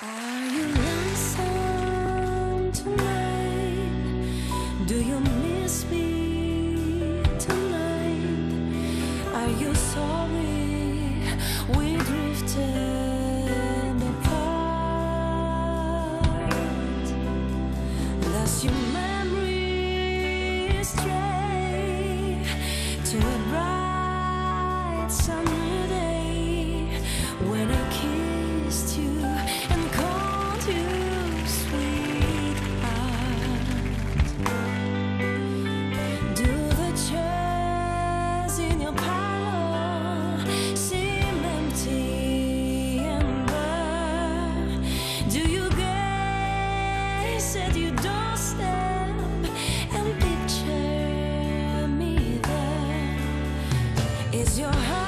Are you lonesome tonight? Do you miss me tonight? Are you sorry we drifted apart? Does your memory stray is your heart